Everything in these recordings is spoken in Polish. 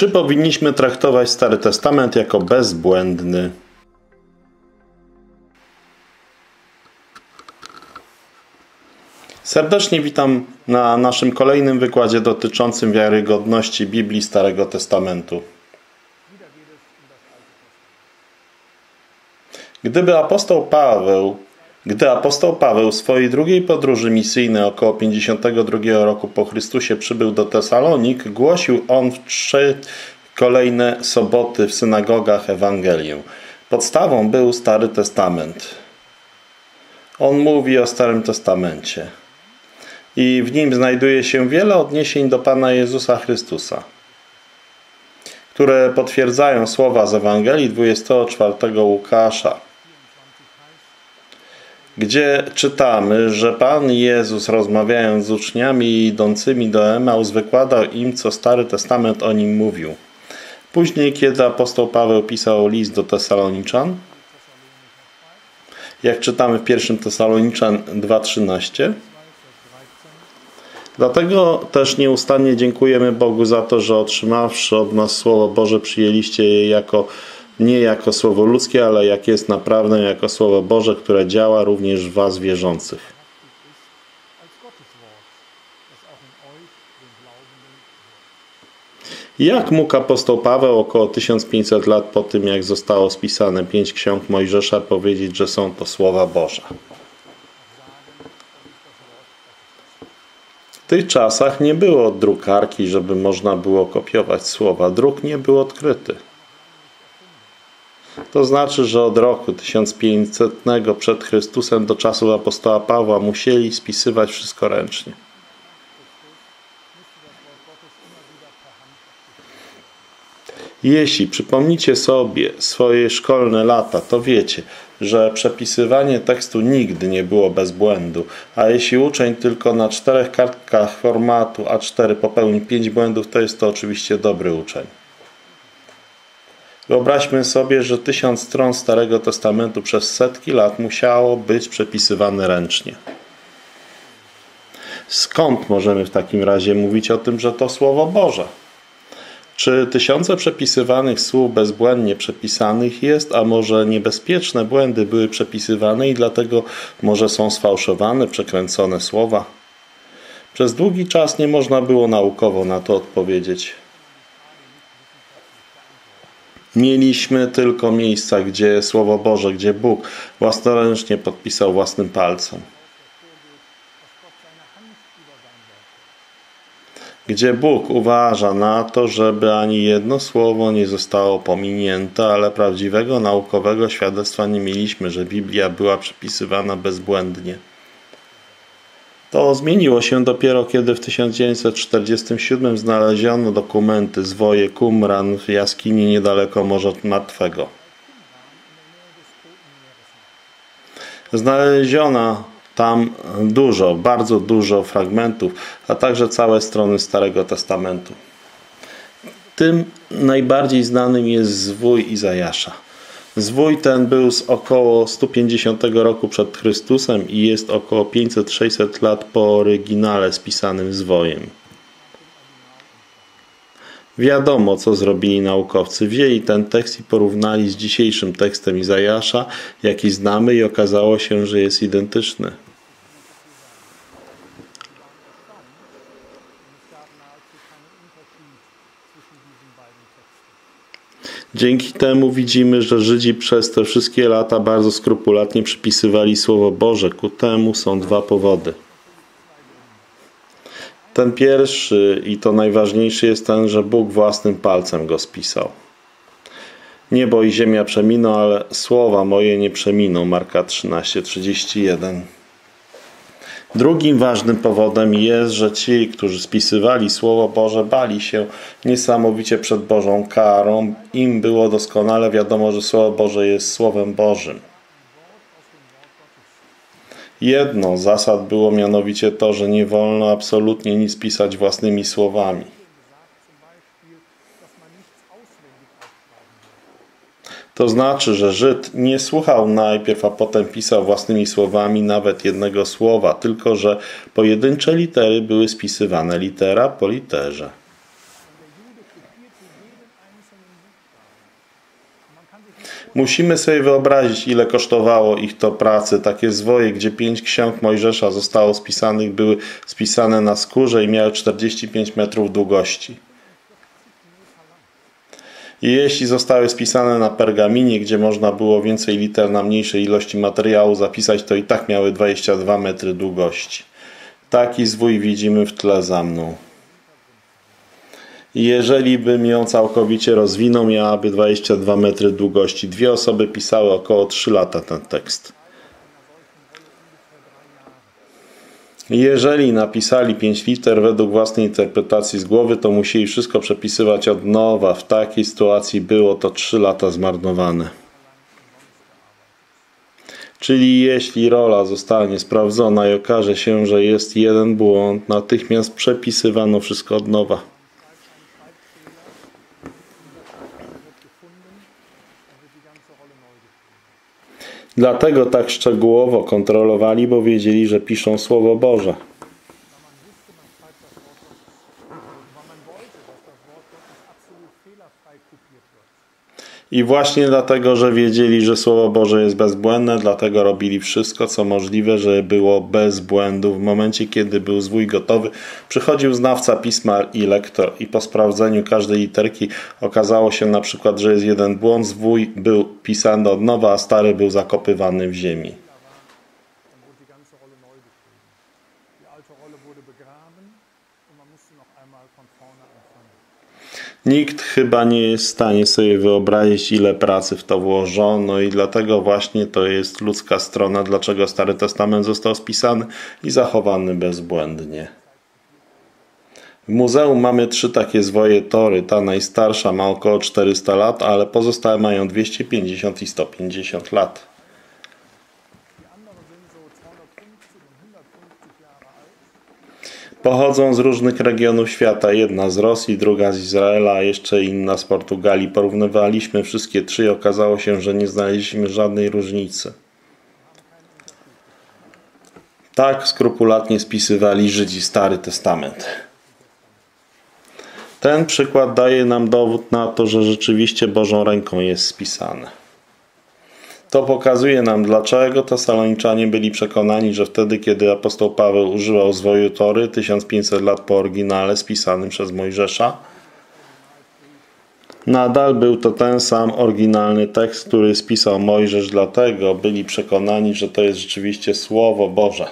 Czy powinniśmy traktować Stary Testament jako bezbłędny? Serdecznie witam na naszym kolejnym wykładzie dotyczącym wiarygodności Biblii Starego Testamentu. Gdyby apostoł Paweł, gdy apostoł Paweł w swojej drugiej podróży misyjnej około 52 roku po Chrystusie przybył do Tesalonik, głosił on w trzy kolejne soboty w synagogach Ewangelię. Podstawą był Stary Testament. On mówi o Starym Testamencie. I w nim znajduje się wiele odniesień do Pana Jezusa Chrystusa, które potwierdzają słowa z Ewangelii 24 Łukasza gdzie czytamy, że Pan Jezus rozmawiając z uczniami idącymi do Emaus wykładał im, co Stary Testament o nim mówił. Później, kiedy apostoł Paweł pisał list do Tesaloniczan, jak czytamy w 1 Tesaloniczan 2,13, Dlatego też nieustannie dziękujemy Bogu za to, że otrzymawszy od nas Słowo Boże, przyjęliście je jako nie jako słowo ludzkie, ale jak jest naprawdę jako słowo Boże, które działa również w was wierzących. Jak mógł apostoł Paweł około 1500 lat po tym, jak zostało spisane pięć ksiąg Mojżesza, powiedzieć, że są to słowa Boże? W tych czasach nie było drukarki, żeby można było kopiować słowa. Druk nie był odkryty. To znaczy, że od roku 1500 przed Chrystusem do czasów apostoła Pawła musieli spisywać wszystko ręcznie. Jeśli przypomnicie sobie swoje szkolne lata, to wiecie, że przepisywanie tekstu nigdy nie było bez błędu, a jeśli uczeń tylko na czterech kartkach formatu A4 popełni pięć błędów, to jest to oczywiście dobry uczeń. Wyobraźmy sobie, że tysiąc stron Starego Testamentu przez setki lat musiało być przepisywane ręcznie. Skąd możemy w takim razie mówić o tym, że to Słowo Boże? Czy tysiące przepisywanych słów bezbłędnie przepisanych jest, a może niebezpieczne błędy były przepisywane i dlatego może są sfałszowane, przekręcone słowa? Przez długi czas nie można było naukowo na to odpowiedzieć. Mieliśmy tylko miejsca, gdzie Słowo Boże, gdzie Bóg własnoręcznie podpisał własnym palcem. Gdzie Bóg uważa na to, żeby ani jedno słowo nie zostało pominięte, ale prawdziwego naukowego świadectwa nie mieliśmy, że Biblia była przepisywana bezbłędnie. To zmieniło się dopiero kiedy w 1947 znaleziono dokumenty z woje Qumran w jaskini niedaleko Morza Martwego. Znaleziono tam dużo, bardzo dużo fragmentów, a także całe strony Starego Testamentu. Tym najbardziej znanym jest zwój Izajasza. Zwój ten był z około 150 roku przed Chrystusem i jest około 500-600 lat po oryginale spisanym zwojem. Wiadomo, co zrobili naukowcy. Wzięli ten tekst i porównali z dzisiejszym tekstem Izajasza, jaki znamy i okazało się, że jest identyczny. Dzięki temu widzimy, że Żydzi przez te wszystkie lata bardzo skrupulatnie przypisywali Słowo Boże. Ku temu są dwa powody. Ten pierwszy i to najważniejszy jest ten, że Bóg własnym palcem go spisał. Niebo i ziemia przeminą, ale słowa moje nie przeminą. Marka 13:31. Drugim ważnym powodem jest, że ci, którzy spisywali Słowo Boże, bali się niesamowicie przed Bożą karą. Im było doskonale wiadomo, że Słowo Boże jest Słowem Bożym. Jedną z zasad było mianowicie to, że nie wolno absolutnie nic pisać własnymi słowami. To znaczy, że Żyd nie słuchał najpierw, a potem pisał własnymi słowami nawet jednego słowa, tylko że pojedyncze litery były spisywane litera po literze. Musimy sobie wyobrazić, ile kosztowało ich to pracy. Takie zwoje, gdzie pięć ksiąg Mojżesza zostało spisanych, były spisane na skórze i miały 45 metrów długości. Jeśli zostały spisane na pergaminie, gdzie można było więcej liter na mniejszej ilości materiału zapisać, to i tak miały 22 metry długości. Taki zwój widzimy w tle za mną. Jeżeli bym ją całkowicie rozwinął, miałaby 22 metry długości. Dwie osoby pisały około 3 lata ten tekst. Jeżeli napisali 5 liter według własnej interpretacji z głowy, to musieli wszystko przepisywać od nowa. W takiej sytuacji było to 3 lata zmarnowane. Czyli jeśli rola zostanie sprawdzona i okaże się, że jest jeden błąd, natychmiast przepisywano wszystko od nowa. Dlatego tak szczegółowo kontrolowali, bo wiedzieli, że piszą Słowo Boże. I właśnie dlatego, że wiedzieli, że Słowo Boże jest bezbłędne, dlatego robili wszystko, co możliwe, żeby było bez błędu. W momencie, kiedy był zwój gotowy, przychodził znawca pisma i lektor i po sprawdzeniu każdej literki okazało się na przykład, że jest jeden błąd, zwój był pisany od nowa, a stary był zakopywany w ziemi. Nikt chyba nie jest w stanie sobie wyobrazić, ile pracy w to włożono, i dlatego właśnie to jest ludzka strona, dlaczego Stary Testament został spisany i zachowany bezbłędnie. W muzeum mamy trzy takie zwoje tory. Ta najstarsza ma około 400 lat, ale pozostałe mają 250 i 150 lat. Pochodzą z różnych regionów świata, jedna z Rosji, druga z Izraela, a jeszcze inna z Portugalii. Porównywaliśmy wszystkie trzy i okazało się, że nie znaleźliśmy żadnej różnicy. Tak skrupulatnie spisywali Żydzi Stary Testament. Ten przykład daje nam dowód na to, że rzeczywiście Bożą ręką jest spisane. To pokazuje nam, dlaczego Tesaloniczanie byli przekonani, że wtedy, kiedy apostoł Paweł używał zwoju Tory 1500 lat po oryginale spisanym przez Mojżesza, nadal był to ten sam oryginalny tekst, który spisał Mojżesz, dlatego byli przekonani, że to jest rzeczywiście Słowo Boże.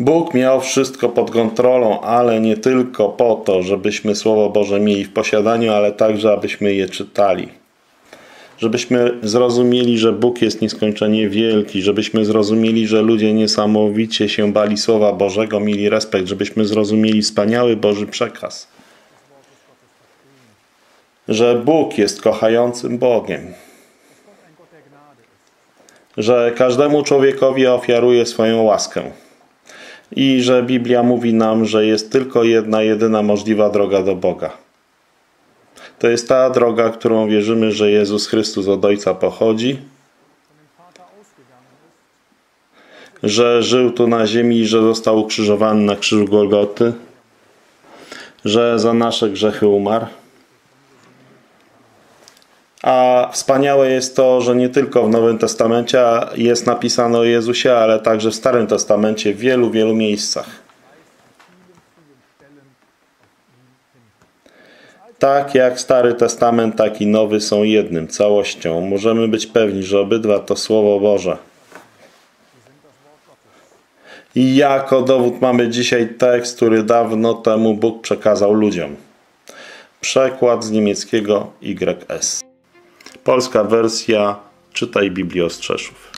Bóg miał wszystko pod kontrolą, ale nie tylko po to, żebyśmy Słowo Boże mieli w posiadaniu, ale także, abyśmy je czytali. Żebyśmy zrozumieli, że Bóg jest nieskończenie wielki, żebyśmy zrozumieli, że ludzie niesamowicie się bali Słowa Bożego, mieli respekt, żebyśmy zrozumieli wspaniały Boży przekaz. Że Bóg jest kochającym Bogiem. Że każdemu człowiekowi ofiaruje swoją łaskę i że Biblia mówi nam, że jest tylko jedna, jedyna możliwa droga do Boga. To jest ta droga, którą wierzymy, że Jezus Chrystus od Ojca pochodzi, że żył tu na ziemi i że został ukrzyżowany na krzyżu Golgoty, że za nasze grzechy umarł, a wspaniałe jest to, że nie tylko w Nowym Testamencie jest napisane o Jezusie, ale także w Starym Testamencie w wielu, wielu miejscach. Tak jak Stary Testament, tak i Nowy są jednym, całością. Możemy być pewni, że obydwa to Słowo Boże. I jako dowód mamy dzisiaj tekst, który dawno temu Bóg przekazał ludziom. Przekład z niemieckiego YS. Polska wersja Czytaj Biblię Ostrzeszów.